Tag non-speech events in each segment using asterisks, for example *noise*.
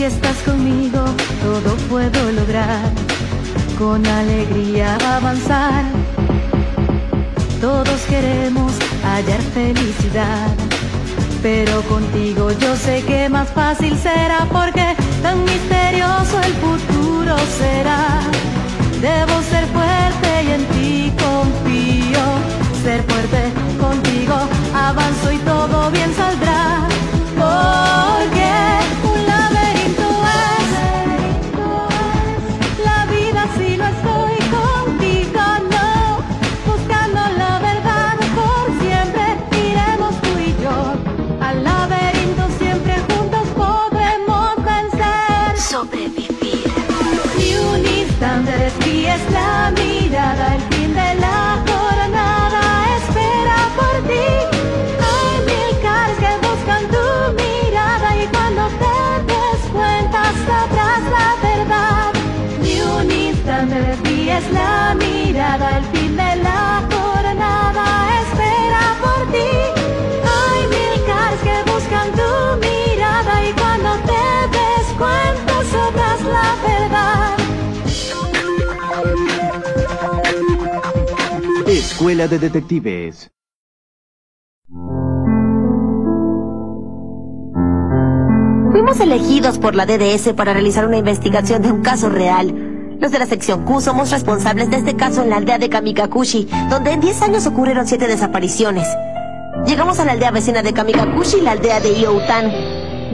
si estás conmigo, todo puedo lograr. Con alegría avanzar. Todos queremos hallar felicidad. Pero contigo yo sé que más fácil será porque tan misterioso el futuro será. Debo ser fuerte y en ti confío. Ser fuerte contigo, avanzo y todo bien saldrá. Porque desvíes la mirada, el fin de la jornada espera por ti. Hay mil caras que buscan tu mirada y cuando te des cuenta sabrás la verdad. Escuela de Detectives. Fuimos elegidos por la DDS para realizar una investigación de un caso real. Los de la sección Q somos responsables de este caso en la aldea de Kamikakushi, donde en 10 años ocurrieron 7 desapariciones. Llegamos a la aldea vecina de Kamikakushi, la aldea de Ioutan.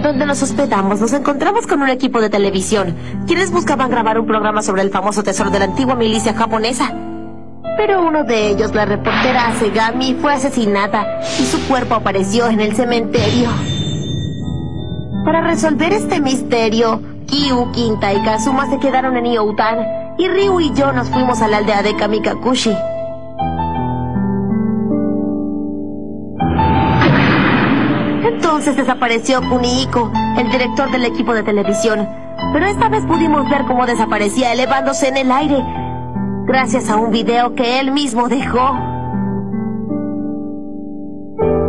Donde nos hospedamos, nos encontramos con un equipo de televisión, quienes buscaban grabar un programa sobre el famoso tesoro de la antigua milicia japonesa. Pero uno de ellos, la reportera Asegami, fue asesinada y su cuerpo apareció en el cementerio. Para resolver este misterio, Kyu, Quinta y Kazuma se quedaron en Ioutan y Ryu y yo nos fuimos a la aldea de Kamikakushi. Entonces desapareció Kunihiko, el director del equipo de televisión. Pero esta vez pudimos ver cómo desaparecía elevándose en el aire, gracias a un video que él mismo dejó.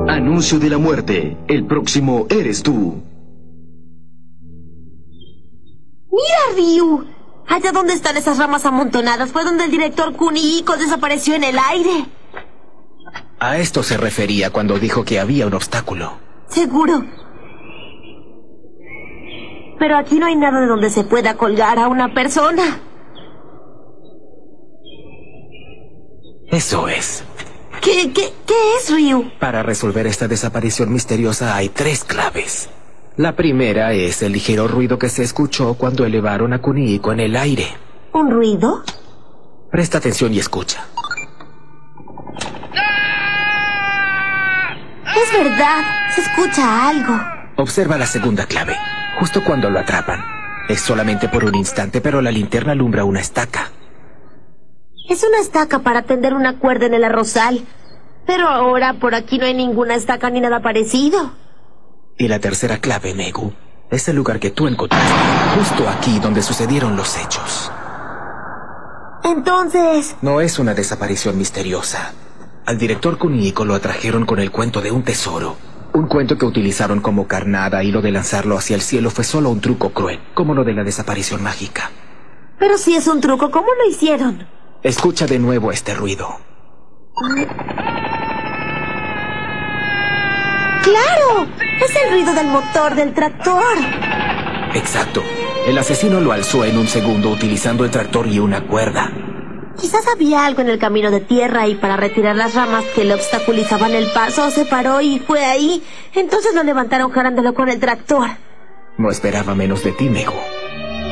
Anuncio de la muerte. El próximo eres tú. ¡Mira, Ryu! Allá donde están esas ramas amontonadas fue donde el director Kunihiko desapareció en el aire. A esto se refería cuando dijo que había un obstáculo. Seguro. Pero aquí no hay nada de donde se pueda colgar a una persona. Eso es. ¿Qué, qué, qué es, Ryu? Para resolver esta desaparición misteriosa hay tres claves. La primera es el ligero ruido que se escuchó cuando elevaron a Kunihiko en el aire. ¿Un ruido? Presta atención y escucha. Es verdad, se escucha algo. Observa la segunda clave. Justo cuando lo atrapan. Es solamente por un instante, pero la linterna alumbra una estaca. Es una estaca para tender una cuerda en el arrozal. Pero ahora por aquí no hay ninguna estaca ni nada parecido. Y la tercera clave, Megu, es el lugar que tú encontraste. Justo aquí donde sucedieron los hechos. Entonces, No es una desaparición misteriosa. Al director Kunihiko lo atrajeron con el cuento de un tesoro. Un cuento que utilizaron como carnada y lo de lanzarlo hacia el cielo fue solo un truco cruel, como lo de la desaparición mágica. pero si es un truco, ¿cómo lo hicieron? Escucha de nuevo este ruido. ¡Claro! Es el ruido del motor del tractor. Exacto. El asesino lo alzó en un segundo utilizando el tractor y una cuerda. Quizás había algo en el camino de tierra y para retirar las ramas que le obstaculizaban el paso se paró y fue ahí. Entonces lo levantaron jalándolo con el tractor. No esperaba menos de ti, Mego.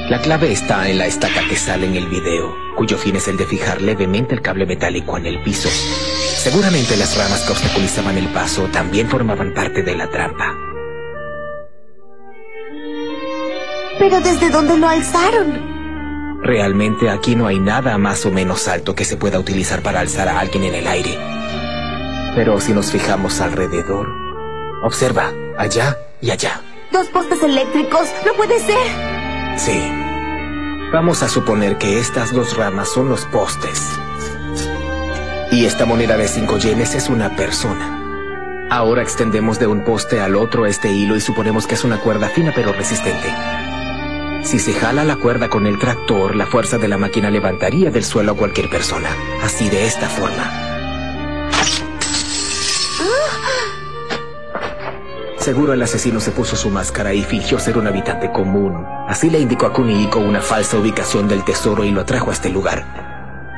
La clave está en la estaca que sale en el video, cuyo fin es el de fijar levemente el cable metálico en el piso. Seguramente las ramas que obstaculizaban el paso también formaban parte de la trampa. Pero ¿desde dónde lo alzaron? Realmente aquí no hay nada más o menos alto que se pueda utilizar para alzar a alguien en el aire. Pero si nos fijamos alrededor, observa, allá y allá. Dos postes eléctricos. No puede ser. Sí. Vamos a suponer que estas dos ramas son los postes. Y esta moneda de cinco yenes es una persona. Ahora extendemos de un poste al otro este hilo y suponemos que es una cuerda fina pero resistente. Si se jala la cuerda con el tractor, la fuerza de la máquina levantaría del suelo a cualquier persona. Así de esta forma. Seguro el asesino se puso su máscara y fingió ser un habitante común. Así le indicó a Kunihiko una falsa ubicación del tesoro y lo atrajo a este lugar.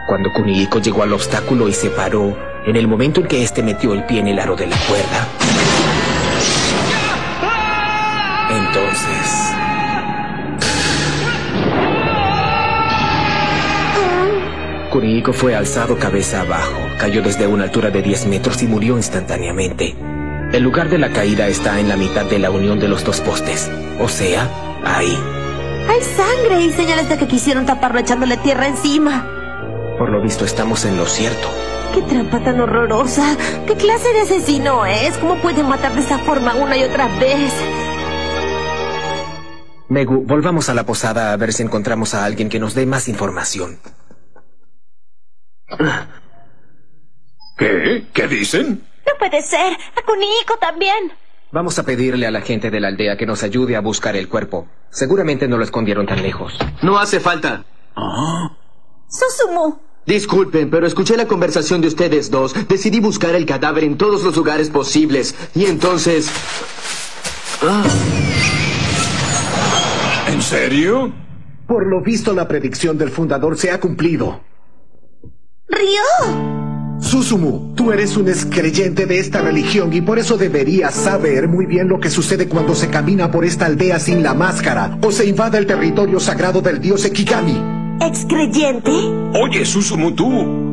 Cuando Kunihiko llegó al obstáculo y se paró, en el momento en que éste metió el pie en el aro de la cuerda, entonces... Kunihiko fue alzado cabeza abajo, cayó desde una altura de 10 metros y murió instantáneamente. El lugar de la caída está en la mitad de la unión de los dos postes, o sea, ahí. Hay sangre y señales de que quisieron taparlo echándole tierra encima. Por lo visto estamos en lo cierto. ¡Qué trampa tan horrorosa! ¿Qué clase de asesino es? ¿Cómo puede matar de esa forma una y otra vez? Megu, volvamos a la posada a ver si encontramos a alguien que nos dé más información. ¿Qué? ¿Qué dicen? No puede ser. A Kunihiko también. Vamos a pedirle a la gente de la aldea que nos ayude a buscar el cuerpo. Seguramente no lo escondieron tan lejos. No hace falta. Susumu. Disculpen, pero escuché la conversación de ustedes dos. Decidí buscar el cadáver en todos los lugares posibles. Y entonces... ¿En serio? Por lo visto, la predicción del fundador se ha cumplido. ¡Ryo! Susumu, tú eres un excreyente de esta religión y por eso deberías saber muy bien lo que sucede cuando se camina por esta aldea sin la máscara o se invade el territorio sagrado del dios Ekigami. ¿Excreyente? Oye, Susumu, tú.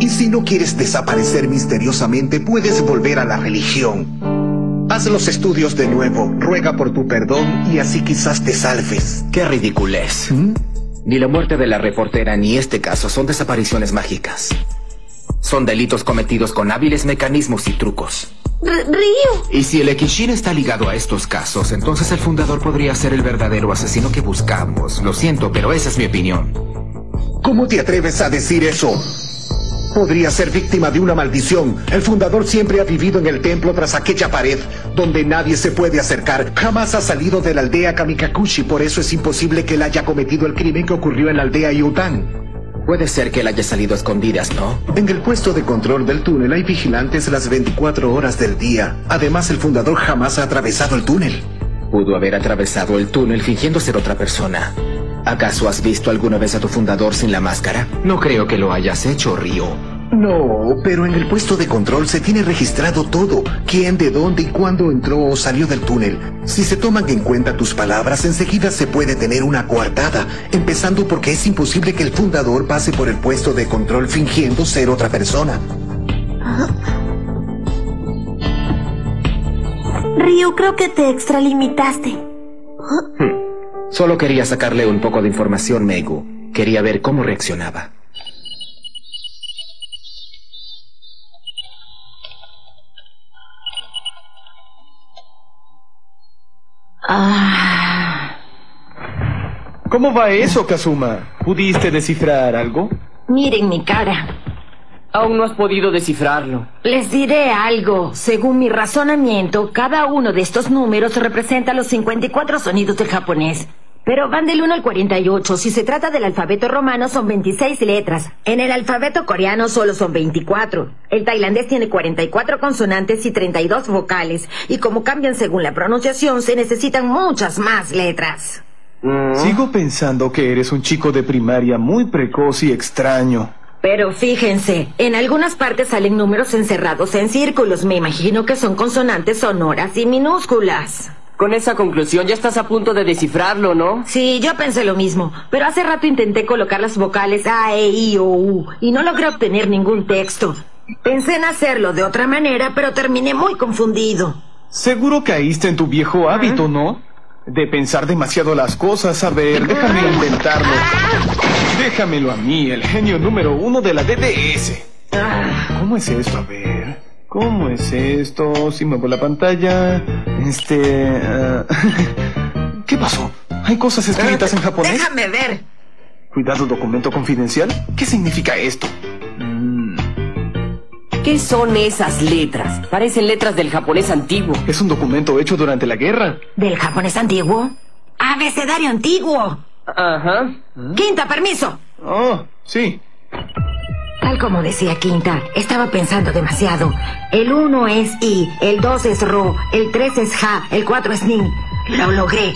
Y si no quieres desaparecer misteriosamente, puedes volver a la religión. Haz los estudios de nuevo, ruega por tu perdón y así quizás te salves. ¡Qué ridiculez! ¿Mm? Ni la muerte de la reportera ni este caso son desapariciones mágicas. Son delitos cometidos con hábiles mecanismos y trucos. R- Ryo. Y si el Ekishin está ligado a estos casos, entonces el fundador podría ser el verdadero asesino que buscamos. Lo siento, pero esa es mi opinión. ¿Cómo te atreves a decir eso? Podría ser víctima de una maldición. El fundador siempre ha vivido en el templo tras aquella pared, donde nadie se puede acercar. Jamás ha salido de la aldea Kamikakushi, por eso es imposible que él haya cometido el crimen que ocurrió en la aldea Yutan. Puede ser que él haya salido a escondidas, ¿no? En el puesto de control del túnel hay vigilantes las 24 horas del día. Además, el fundador jamás ha atravesado el túnel. Pudo haber atravesado el túnel fingiendo ser otra persona. ¿Acaso has visto alguna vez a tu fundador sin la máscara? No creo que lo hayas hecho, Ryo. No, pero en el puesto de control se tiene registrado todo. Quién, de dónde y cuándo entró o salió del túnel. Si se toman en cuenta tus palabras, enseguida se puede tener una coartada. Empezando porque es imposible que el fundador pase por el puesto de control fingiendo ser otra persona. Ryo, creo que te extralimitaste. Solo quería sacarle un poco de información, Megu. Quería ver cómo reaccionaba. Ah. ¿Cómo va eso, Kazuma? ¿Pudiste descifrar algo? Miren mi cara. Aún no has podido descifrarlo. Les diré algo. Según mi razonamiento, cada uno de estos números representa los 54 sonidos del japonés. Pero van del 1 al 48. Si se trata del alfabeto romano son 26 letras. En el alfabeto coreano solo son 24. El tailandés tiene 44 consonantes y 32 vocales. Y como cambian según la pronunciación, se necesitan muchas más letras. Sigo pensando que eres un chico de primaria muy precoz y extraño. Pero fíjense, en algunas partes salen números encerrados en círculos. Me imagino que son consonantes sonoras y minúsculas. Con esa conclusión ya estás a punto de descifrarlo, ¿no? Sí, yo pensé lo mismo, pero hace rato intenté colocar las vocales A, E, I, O, U y no logré obtener ningún texto. Pensé en hacerlo de otra manera, pero terminé muy confundido. Seguro caíste en tu viejo hábito, ¿no? De pensar demasiado las cosas. A ver, déjame intentarlo. Déjamelo a mí, el genio número uno de la DDS. ¿Cómo es esto? A ver. ¿Cómo es esto? Si muevo la pantalla. Este. ah, *laughs* ¿Qué pasó? ¿Hay cosas escritas en japonés? Déjame ver. Cuidado, documento confidencial. ¿Qué significa esto? ¿Qué son esas letras? Parecen letras del japonés antiguo. Es un documento hecho durante la guerra. ¿Del japonés antiguo? Abecedario antiguo. Ajá. Quinta, permiso. Oh, sí. Tal como decía Quinta, estaba pensando demasiado. El 1 es I, el 2 es Ro, el 3 es Ja, el 4 es Nin. Lo logré.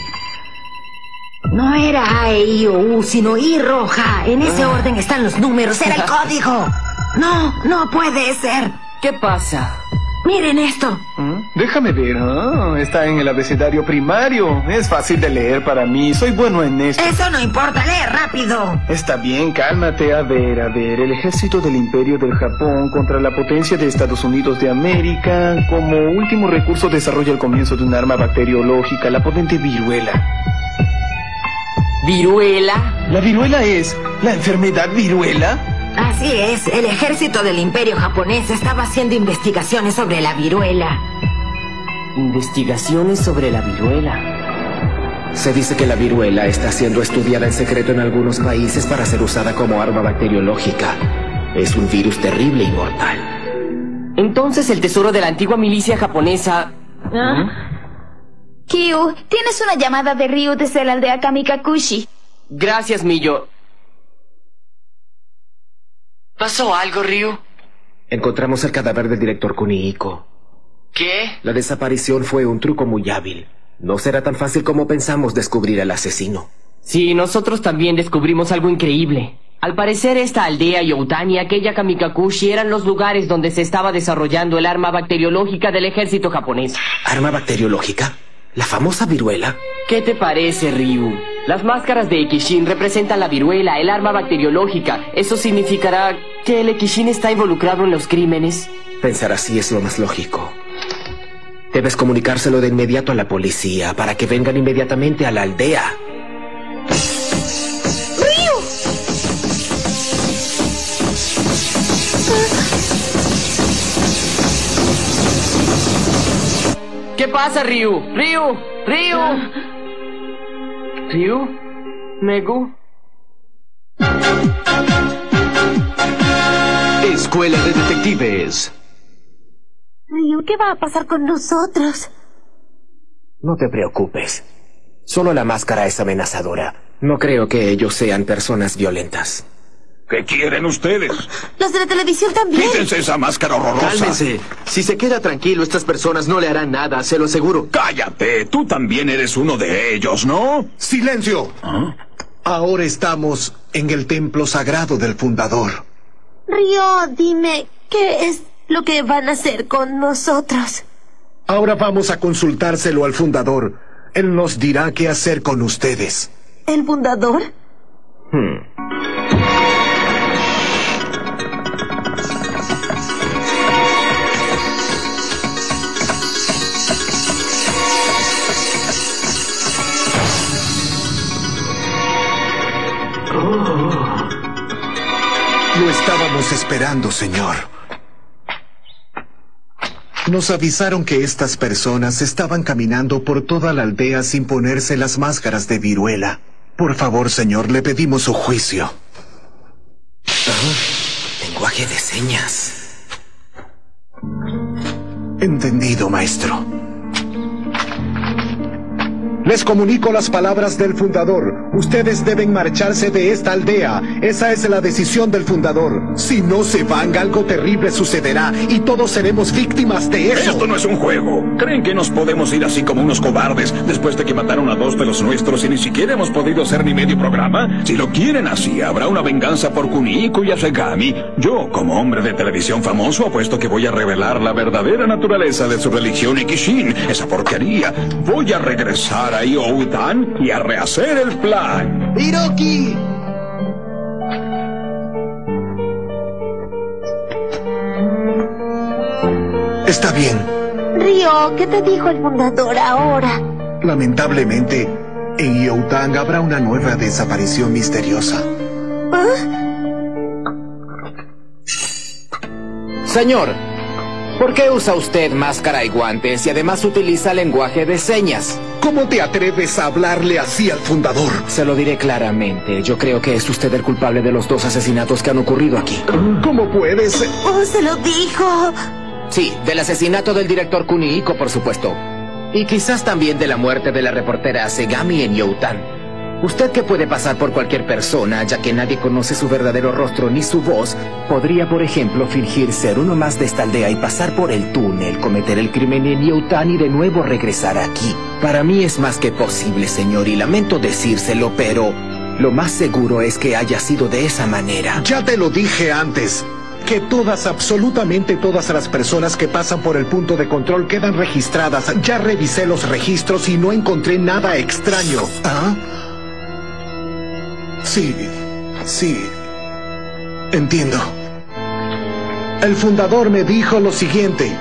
No era A, E, I o U, sino I, Ro, Ja. En ese orden están los números. Era el *laughs* código. No, no puede ser. ¿Qué pasa? Miren esto. Déjame ver. Ah, está en el abecedario primario. Es fácil de leer para mí. Soy bueno en esto. Eso no importa, lee rápido. Está bien, cálmate. A ver, a ver. El ejército del Imperio del Japón contra la potencia de Estados Unidos de América. Como último recurso desarrolla el comienzo de un arma bacteriológica, la potente viruela. ¿Viruela? ¿La viruela es la enfermedad viruela? Así es, el ejército del imperio japonés estaba haciendo investigaciones sobre la viruela. Investigaciones sobre la viruela. Se dice que la viruela está siendo estudiada en secreto en algunos países para ser usada como arma bacteriológica. Es un virus terrible y mortal. Entonces el tesoro de la antigua milicia japonesa... Kyu, tienes una llamada de Ryu desde la aldea Kamikakushi. Gracias, Millo. ¿Pasó algo, Ryu? Encontramos el cadáver del director Kunihiko. ¿Qué? La desaparición fue un truco muy hábil. No será tan fácil como pensamos descubrir al asesino. Sí, nosotros también descubrimos algo increíble. Al parecer esta aldea Youtani y aquella Kamikakushi eran los lugares donde se estaba desarrollando el arma bacteriológica del ejército japonés. ¿Arma bacteriológica? ¿La famosa viruela? ¿Qué te parece, Ryu? Las máscaras de Ekishin representan la viruela, el arma bacteriológica. ¿Eso significará que el Ekishin está involucrado en los crímenes? Pensar así es lo más lógico. Debes comunicárselo de inmediato a la policía para que vengan inmediatamente a la aldea. ¿Qué pasa, Ryu? Ryu, Ryu. Ryu, Megu. Escuela de Detectives. Ryu, ¿qué va a pasar con nosotros? No te preocupes. Solo la máscara es amenazadora. No creo que ellos sean personas violentas. ¿Qué quieren ustedes? Los de la televisión también. Quítense esa máscara horrorosa. Cálmense. Si se queda tranquilo, estas personas no le harán nada, se lo aseguro. Cállate. Tú también eres uno de ellos, ¿no? ¡Silencio! Ahora estamos en el templo sagrado del fundador. Ryo, dime, ¿qué es lo que van a hacer con nosotros? Ahora vamos a consultárselo al fundador. Él nos dirá qué hacer con ustedes. ¿El fundador? Lo estábamos esperando, señor. Nos avisaron que estas personas estaban caminando por toda la aldea sin ponerse las máscaras de viruela. Por favor, señor, le pedimos su juicio. Lenguaje de señas. Entendido, maestro. Les comunico las palabras del fundador. Ustedes deben marcharse de esta aldea. Esa es la decisión del fundador. Si no se van, algo terrible sucederá y todos seremos víctimas de eso. Esto no es un juego. ¿Creen que nos podemos ir así como unos cobardes después de que mataron a dos de los nuestros y ni siquiera hemos podido hacer ni medio programa? Si lo quieren así, habrá una venganza por Kunihiko y Asegami. Yo, como hombre de televisión famoso, apuesto que voy a revelar la verdadera naturaleza de su religión Ikishin. Esa porquería. Voy a regresar a Ioutan y a rehacer el plan. ¡Hiroki! Está bien. Ryo, ¿qué te dijo el fundador ahora? Lamentablemente, en Ioutan habrá una nueva desaparición misteriosa. Señor, ¿por qué usa usted máscara y guantes y además utiliza lenguaje de señas? ¿Cómo te atreves a hablarle así al fundador? Se lo diré claramente. Yo creo que es usted el culpable de los dos asesinatos que han ocurrido aquí. ¿Cómo puedes? Oh, se lo dijo. Sí, del asesinato del director Kunihiko, por supuesto. Y quizás también de la muerte de la reportera Segami en Youtan. Usted que puede pasar por cualquier persona, ya que nadie conoce su verdadero rostro ni su voz, podría, por ejemplo, fingir ser uno más de esta aldea y pasar por el túnel, cometer el crimen en Youtan y de nuevo regresar aquí. Para mí es más que posible, señor, y lamento decírselo, pero lo más seguro es que haya sido de esa manera. Ya te lo dije antes. Que todas, absolutamente todas las personas que pasan por el punto de control quedan registradas. Ya revisé los registros y no encontré nada extraño. ¿Ah? Sí, sí. Entiendo. El fundador me dijo lo siguiente.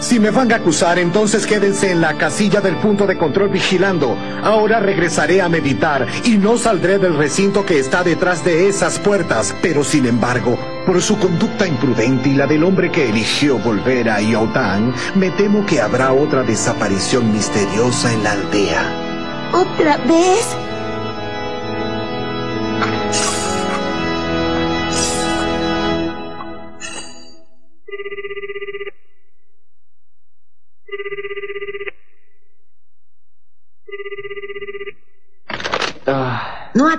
Si me van a acusar, entonces quédense en la casilla del punto de control vigilando. Ahora regresaré a meditar y no saldré del recinto que está detrás de esas puertas. Pero sin embargo, por su conducta imprudente y la del hombre que eligió volver a Yotan, me temo que habrá otra desaparición misteriosa en la aldea. ¿Otra vez?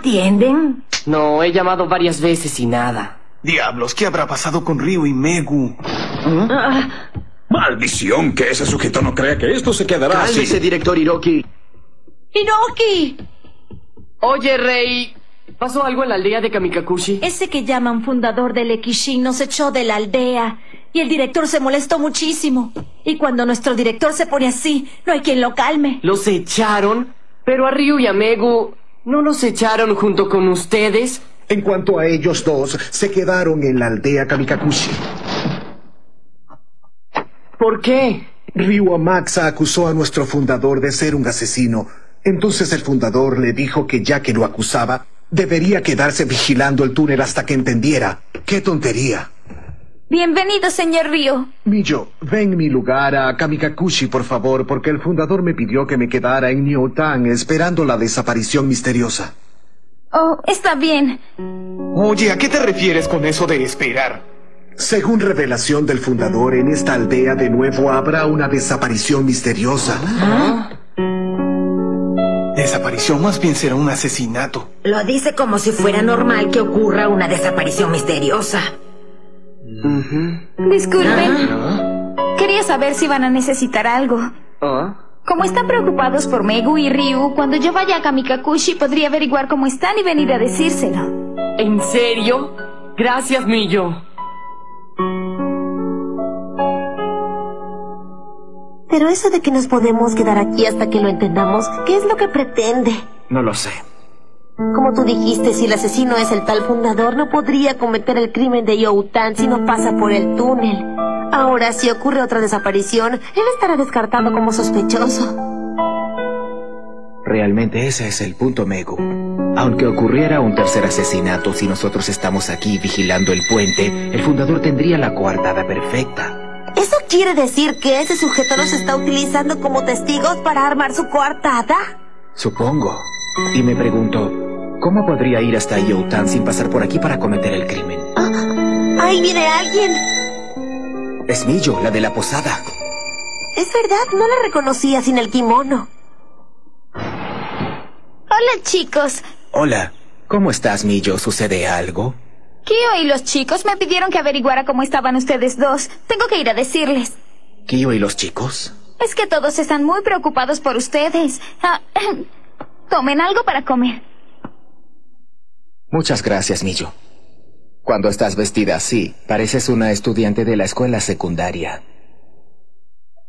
Atienden? no, he llamado varias veces y nada. Diablos, ¿qué habrá pasado con Ryu y Megu? Ah, Maldición, que ese sujeto no crea que esto se quedará así. Cálmese, director Hiroki. ¡Hiroki! Oye, Rey, ¿pasó algo en la aldea de Kamikakushi? Ese que llaman fundador del Ekishin nos echó de la aldea. Y el director se molestó muchísimo. Y cuando nuestro director se pone así, no hay quien lo calme. ¿Los echaron? Pero a Ryu y a Megu, ¿no los echaron junto con ustedes? En cuanto a ellos dos, se quedaron en la aldea Kamikakushi. ¿Por qué? Ryu Amaxa acusó a nuestro fundador de ser un asesino. Entonces el fundador le dijo que ya que lo acusaba, debería quedarse vigilando el túnel hasta que entendiera. ¡Qué tontería! Bienvenido, señor Ryo. Miyo, ven mi lugar a Kamikakushi, por favor, porque el fundador me pidió que me quedara en Nyotan esperando la desaparición misteriosa. Oh, está bien. Oye, ¿a qué te refieres con eso de esperar? Según revelación del fundador, en esta aldea de nuevo habrá una desaparición misteriosa. Desaparición más bien será un asesinato. Lo dice como si fuera normal que ocurra una desaparición misteriosa. Disculpen. Quería saber si van a necesitar algo. ¿Ah? Como están preocupados por Megu y Ryu, cuando yo vaya a Kamikakushi podría averiguar cómo están y venir a decírselo. ¿En serio? Gracias, Millo. Pero eso de que nos podemos quedar aquí hasta que lo entendamos, ¿qué es lo que pretende? No lo sé. Como tú dijiste, si el asesino es el tal fundador, no podría cometer el crimen de Youtan si no pasa por el túnel. Ahora, si ocurre otra desaparición, él estará descartado como sospechoso. Realmente ese es el punto, Megu. Aunque ocurriera un tercer asesinato, si nosotros estamos aquí vigilando el puente, el fundador tendría la coartada perfecta. ¿Eso quiere decir que ese sujeto nos está utilizando como testigos para armar su coartada? Supongo. Y me pregunto, ¿cómo podría ir hasta Youtan sin pasar por aquí para cometer el crimen? ¡Ahí viene alguien! Es Millo, la de la posada. Es verdad, no la reconocía sin el kimono. Hola, chicos. Hola, ¿cómo estás, Millo? ¿Sucede algo? Kyo y los chicos me pidieron que averiguara cómo estaban ustedes dos. Tengo que ir a decirles. ¿Kyo y los chicos? Es que todos están muy preocupados por ustedes. Ah, *clears throat* tomen algo para comer. Muchas gracias, Millo. Cuando estás vestida así, pareces una estudiante de la escuela secundaria.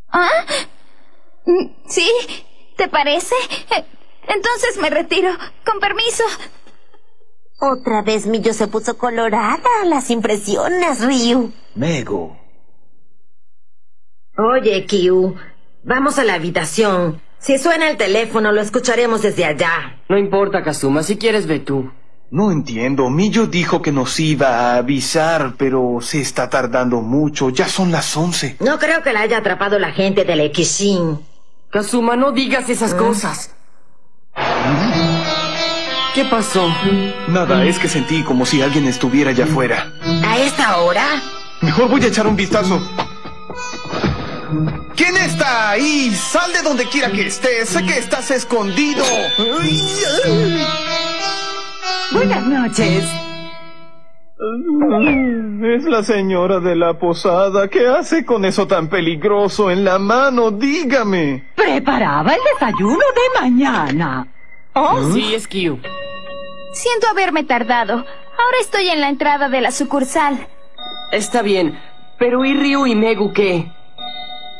¿Ah? ¿Sí? ¿Te parece? Entonces me retiro. Con permiso. Otra vez Millo se puso colorada. Las impresiones, Ryu. Megu. Oye, Kyu, vamos a la habitación. Si suena el teléfono, lo escucharemos desde allá. No importa, Kazuma, si quieres ve tú. No entiendo. Millo dijo que nos iba a avisar, pero se está tardando mucho. Ya son las once. No creo que la haya atrapado la gente del Ekishin. Kazuma, no digas esas cosas. ¿Qué pasó? Nada, es que sentí como si alguien estuviera allá afuera. ¿A esta hora? Mejor voy a echar un vistazo. ¿Quién está ahí? Sal de donde quiera que estés. Sé que estás escondido. Buenas noches. Es la señora de la posada. ¿Qué hace con eso tan peligroso en la mano? Dígame. Preparaba el desayuno de mañana. Oh, sí, es Q. Siento haberme tardado. Ahora estoy en la entrada de la sucursal. Está bien, pero ¿y Ryu y Megu qué?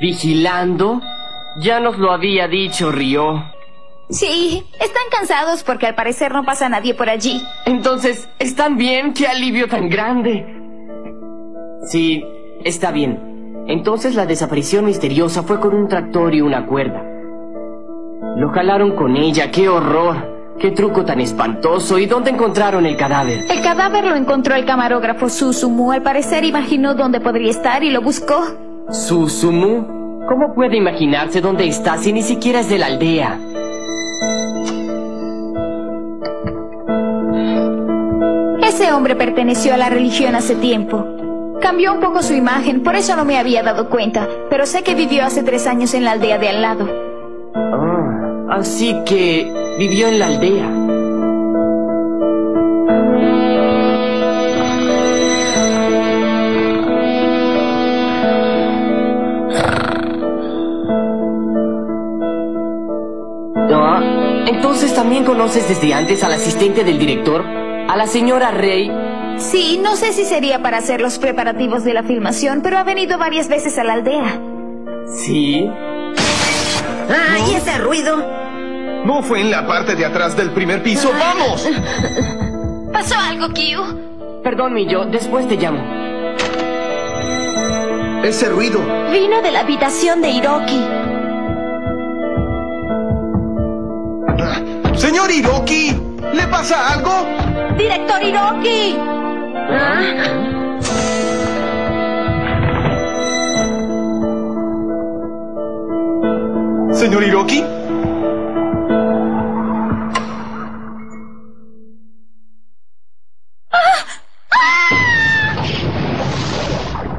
¿Vigilando? Ya nos lo había dicho Ryo. Sí, están cansados porque al parecer no pasa nadie por allí. Entonces, ¿están bien? ¡Qué alivio tan grande! Sí, está bien. Entonces la desaparición misteriosa fue con un tractor y una cuerda. Lo jalaron con ella, qué horror. ¡Qué truco tan espantoso! ¿Y dónde encontraron el cadáver? El cadáver lo encontró el camarógrafo Susumu. Al parecer imaginó dónde podría estar y lo buscó. ¿Susumu? ¿Cómo puede imaginarse dónde está si ni siquiera es de la aldea? Ese hombre perteneció a la religión hace tiempo. Cambió un poco su imagen, por eso no me había dado cuenta, pero sé que vivió hace tres años en la aldea de al lado. Ah, así que vivió en la aldea. Ah, entonces también conoces desde antes al asistente del director, a la señora Rey. Sí, no sé si sería para hacer los preparativos de la filmación, pero ha venido varias veces a la aldea. Sí. ¡Ay, ese ruido! ¿No fue en la parte de atrás del primer piso? ¡Vamos! ¿Pasó algo, Kyu? Perdón, Millo, después te llamo. Ese ruido. Vino de la habitación de Hiroki. Señor Hiroki, ¿le pasa algo? ¡Director Hiroki! Señor Hiroki.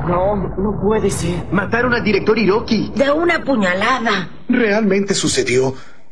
No, no puede ser. Mataron al director Hiroki. De una puñalada. Realmente sucedió.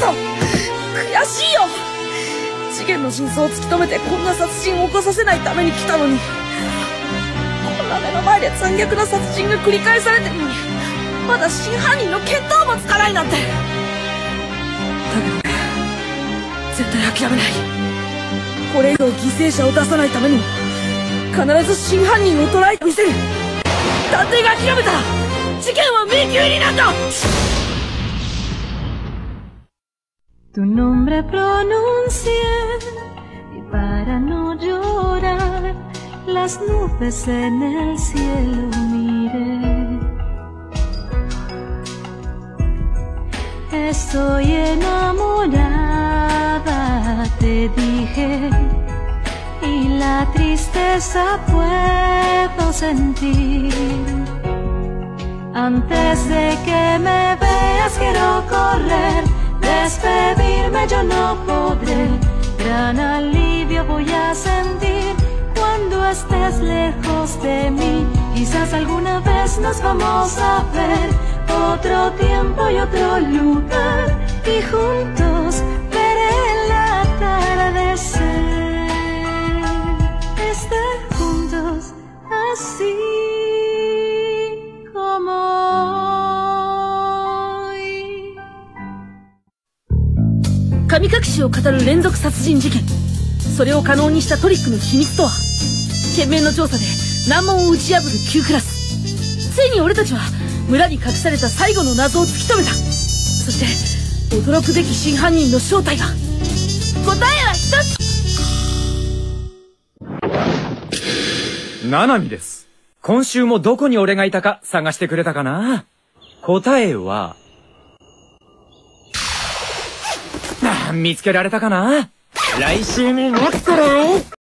ュくそ悔しいよ。事件の真相を突き止めてこんな殺人を起こさせないために来たのに。こんな目の前で残虐な殺人が繰り返されてるのにまだ真犯人の見当もつかないなんて。だけど絶対諦めない。これ以上犠牲者を出さないためにも必ず真犯人を捕らえてみせる。探偵が諦めた。ら事件は迷宮になんだ Tu nombre pronuncié y para no llorar las nubes en el cielo miré. Estoy enamorada, te dije, y la tristeza puedo sentir. Antes de que me veas quiero correr, despedirme yo no podré. Gran alivio voy a sentir cuando estés lejos de mí. Quizás alguna vez nos vamos a ver, otro tiempo y otro lugar, y juntos を語る連続殺人事件。それを可能にしたトリックの秘密とは？懸命の調査で難問を打ち破る Q クラス。ついに俺たちは村に隠された最後の謎を突き止めた。そして驚くべき真犯人の正体は？答えは一つ。ナナミです。今週もどこに俺がいたか探してくれたかな？答えは、見つけられたかな？来週も待ってろ